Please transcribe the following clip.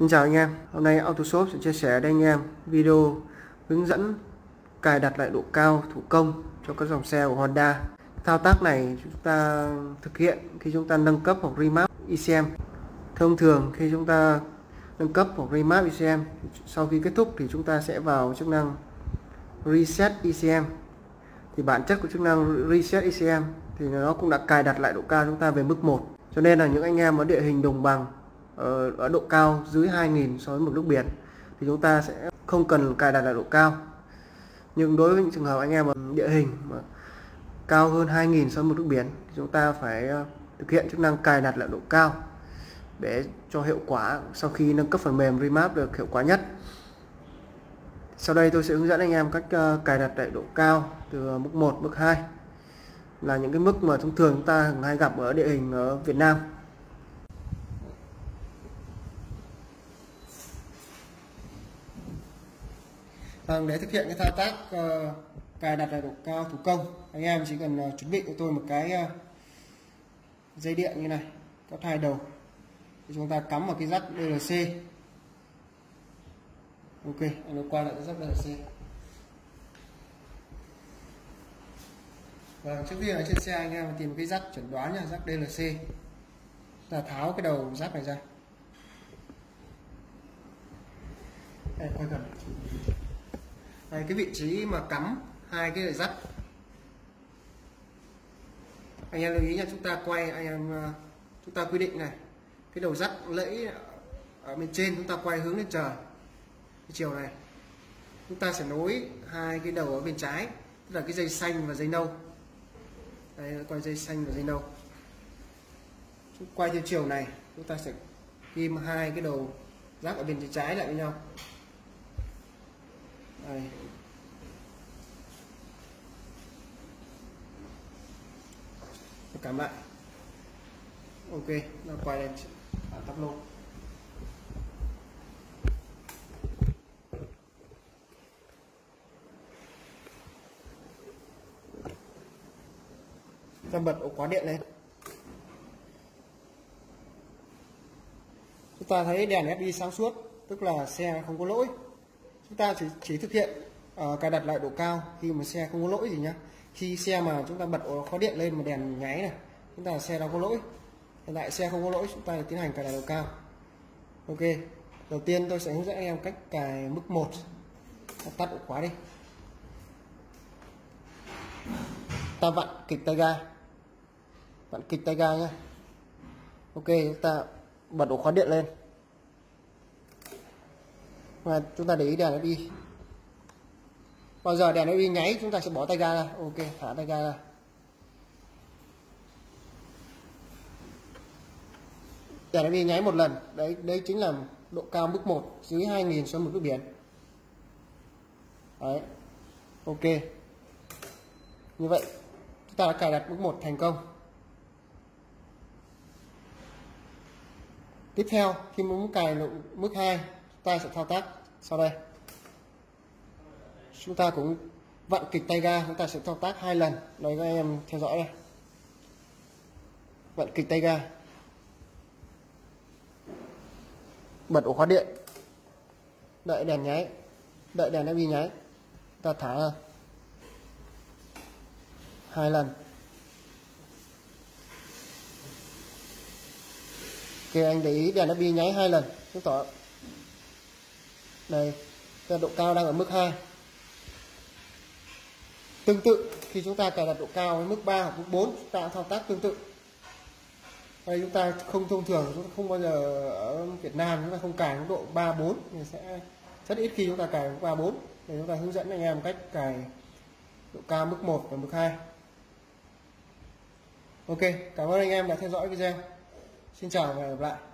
Xin chào anh em, hôm nay AutoShop sẽ chia sẻ với anh em video hướng dẫn cài đặt lại độ cao thủ công cho các dòng xe của Honda. Thao tác này chúng ta thực hiện khi chúng ta nâng cấp hoặc remap ECM. Thông thường khi chúng ta nâng cấp hoặc remap ECM, sau khi kết thúc thì chúng ta sẽ vào chức năng Reset ECM. Thì bản chất của chức năng Reset ECM thì nó cũng đã cài đặt lại độ cao chúng ta về mức 1. Cho nên là những anh em có địa hình đồng bằng Ờ, ở, độ cao dưới 2.000 so với mực nước biển thì chúng ta sẽ không cần cài đặt lại độ cao. Nhưng đối với những trường hợp anh em ở địa hình mà cao hơn 2.000 so với mực nước biển thì chúng ta phải ờ, thực hiện chức năng cài đặt lại độ cao để cho hiệu quả sau khi nâng cấp phần mềm remap được hiệu quả nhất. Sau đây tôi sẽ hướng dẫn anh em cách ờ, cài đặt lại độ cao từ mức 1 mức 2 là những cái mức mà thông thường chúng ta hay gặp ở địa hình ở Việt Nam. Vâng, để thực hiện cái thao tác uh, cài đặt lại độ cao thủ công, anh em chỉ cần uh, chuẩn bị cho tôi một cái uh, dây điện như này, có hai đầu. Thì chúng ta cắm vào cái rắc DLC. Ok, anh nó qua lại cái rắc DLC. Vâng, trước tiên ở trên xe anh em tìm cái rắc chuẩn đoán nha, rắc DLC. Ta tháo cái đầu rắc này ra. Đây, quay gần đây, cái vị trí mà cắm hai cái dắt. Anh em lưu ý nha chúng ta quay anh em à, chúng ta quy định này cái đầu dắt lẫy ở bên trên chúng ta quay hướng lên trời. Cái chiều này chúng ta sẽ nối hai cái đầu ở bên trái tức là cái dây xanh và dây nâu. Đây quay dây xanh và dây nâu. Chúng quay theo chiều này chúng ta sẽ ghim hai cái đầu rác ở bên trái lại với nhau đây. Cắm lại ok, nó quay lên tắt luôn ta bật ổ khóa điện lên. Chúng ta thấy đèn FI sáng suốt, tức là xe không có lỗi chúng ta chỉ chỉ thực hiện uh, cài đặt lại độ cao khi mà xe không có lỗi gì nhá. Khi xe mà chúng ta bật ổ khóa điện lên mà đèn nháy này chúng ta xe nó có lỗi. Hiện tại xe không có lỗi chúng ta tiến hành cài đặt độ cao. Ok đầu tiên tôi sẽ hướng dẫn em cách cài mức 1 tắt ổ khóa đi. Ta vặn kịch tay ga. Vặn kịch tay ga nhé ok chúng ta bật ổ khóa điện lên và chúng ta để ý đèn đi bao giờ đèn đi nháy, chúng ta sẽ bỏ tay ga ra. Ok, thả tay ga ra. Đèn đi nháy một lần. Đấy đấy chính là độ cao mức 1 dưới 2.000 so với mực nước biển. Đấy, ok. Như vậy, chúng ta đã cài đặt mức 1 thành công. Tiếp theo, khi muốn cài mức 2 ta sẽ thao tác sau đây. Chúng ta cũng vặn kịch tay ga, chúng ta sẽ thao tác hai lần. Đây các em theo dõi đây. Vặn kịch tay ga. Bật ổ khóa điện. Đợi đèn nháy. Đợi đèn đi nháy. Ta thả ra. Hai lần. Kia anh để ý đèn nó bi nháy hai lần. Chứng tỏ đây độ cao đang ở mức 2 tương tự, khi chúng ta cài đặt độ cao với mức 3 hoặc mức 4 chúng ta thao tác tương tự. Đây, chúng ta không thông thường, chúng ta không bao giờ ở Việt Nam, chúng ta không cài mức độ 3 4 thì sẽ rất ít khi chúng ta cài mức 3 4 để chúng ta hướng dẫn anh em cách cài độ cao mức 1 và mức 2 Ok, cảm ơn anh em đã theo dõi video. Xin chào và hẹn gặp lại.